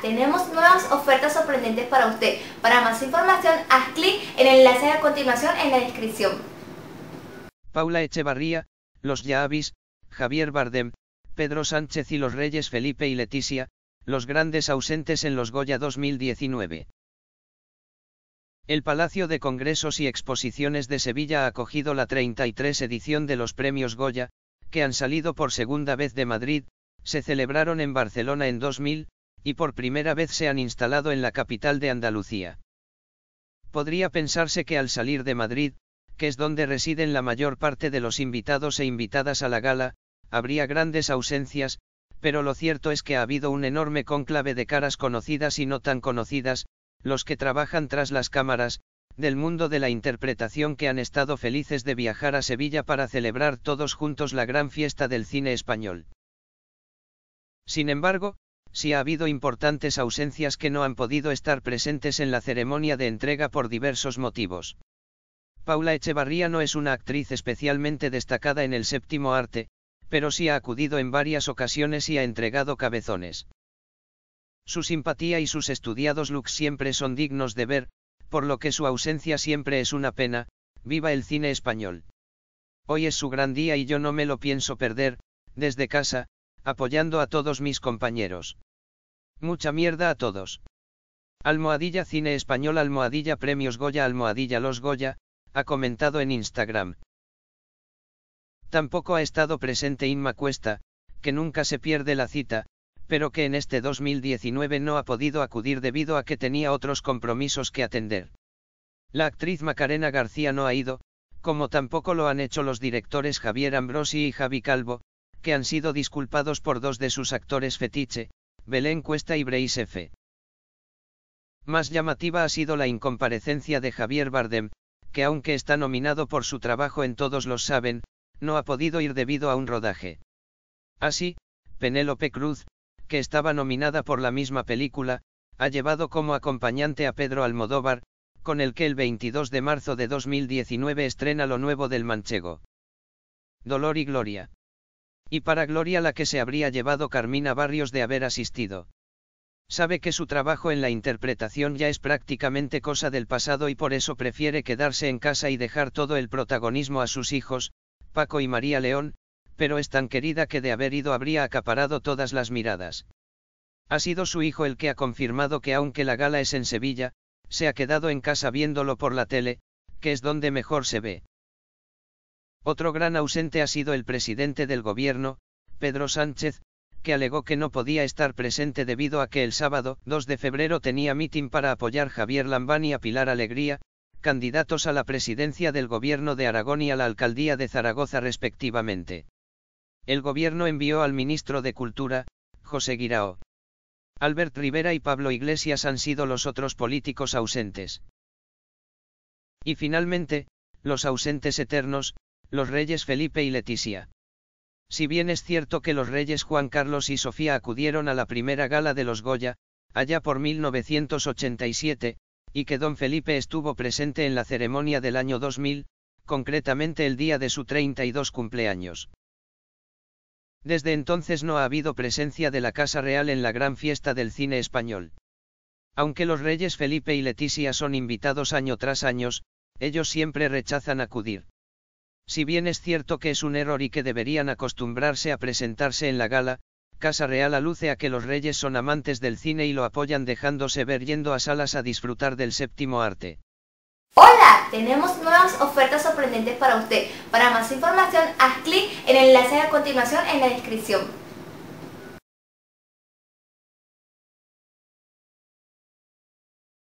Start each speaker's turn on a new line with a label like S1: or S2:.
S1: tenemos nuevas ofertas sorprendentes para usted. Para más información, haz clic en el enlace a continuación en la descripción.
S2: Paula Echevarría, Los Yavis, Javier Bardem, Pedro Sánchez y los Reyes Felipe y Leticia, los grandes ausentes en los Goya 2019. El Palacio de Congresos y Exposiciones de Sevilla ha acogido la 33 edición de los Premios Goya, que han salido por segunda vez de Madrid, se celebraron en Barcelona en 2000, y por primera vez se han instalado en la capital de Andalucía. Podría pensarse que al salir de Madrid, que es donde residen la mayor parte de los invitados e invitadas a la gala, habría grandes ausencias, pero lo cierto es que ha habido un enorme cónclave de caras conocidas y no tan conocidas, los que trabajan tras las cámaras, del mundo de la interpretación que han estado felices de viajar a Sevilla para celebrar todos juntos la gran fiesta del cine español. Sin embargo, sí ha habido importantes ausencias que no han podido estar presentes en la ceremonia de entrega por diversos motivos. Paula Echevarría no es una actriz especialmente destacada en el séptimo arte, pero sí ha acudido en varias ocasiones y ha entregado cabezones. Su simpatía y sus estudiados looks siempre son dignos de ver, por lo que su ausencia siempre es una pena, viva el cine español. Hoy es su gran día y yo no me lo pienso perder, desde casa, apoyando a todos mis compañeros. Mucha mierda a todos. Almohadilla Cine Español Almohadilla Premios Goya Almohadilla Los Goya, ha comentado en Instagram. Tampoco ha estado presente Inma Cuesta, que nunca se pierde la cita, pero que en este 2019 no ha podido acudir debido a que tenía otros compromisos que atender. La actriz Macarena García no ha ido, como tampoco lo han hecho los directores Javier Ambrosi y Javi Calvo, que han sido disculpados por dos de sus actores fetiche, Belén Cuesta y Breis F. Más llamativa ha sido la incomparecencia de Javier Bardem, que aunque está nominado por su trabajo en Todos los saben, no ha podido ir debido a un rodaje. Así, Penélope Cruz, que estaba nominada por la misma película, ha llevado como acompañante a Pedro Almodóvar, con el que el 22 de marzo de 2019 estrena lo nuevo del manchego. Dolor y Gloria. Y para Gloria la que se habría llevado Carmina Barrios de haber asistido. Sabe que su trabajo en la interpretación ya es prácticamente cosa del pasado y por eso prefiere quedarse en casa y dejar todo el protagonismo a sus hijos, Paco y María León, pero es tan querida que de haber ido habría acaparado todas las miradas. Ha sido su hijo el que ha confirmado que aunque la gala es en Sevilla, se ha quedado en casa viéndolo por la tele, que es donde mejor se ve. Otro gran ausente ha sido el presidente del gobierno, Pedro Sánchez, que alegó que no podía estar presente debido a que el sábado 2 de febrero tenía mitin para apoyar Javier Lambán y a Pilar Alegría, candidatos a la presidencia del gobierno de Aragón y a la alcaldía de Zaragoza respectivamente. El gobierno envió al ministro de Cultura, José Guirao. Albert Rivera y Pablo Iglesias han sido los otros políticos ausentes. Y finalmente, los ausentes eternos, los reyes Felipe y Leticia. Si bien es cierto que los reyes Juan Carlos y Sofía acudieron a la primera gala de los Goya, allá por 1987, y que don Felipe estuvo presente en la ceremonia del año 2000, concretamente el día de su 32 cumpleaños. Desde entonces no ha habido presencia de la Casa Real en la gran fiesta del cine español. Aunque los reyes Felipe y Leticia son invitados año tras año, ellos siempre rechazan acudir. Si bien es cierto que es un error y que deberían acostumbrarse a presentarse en la gala, Casa Real aluce a que los reyes son amantes del cine y lo apoyan dejándose ver yendo a salas a disfrutar del séptimo arte.
S1: Hola, tenemos nuevas ofertas sorprendentes para usted. Para más información, haz clic en el enlace a continuación en la descripción.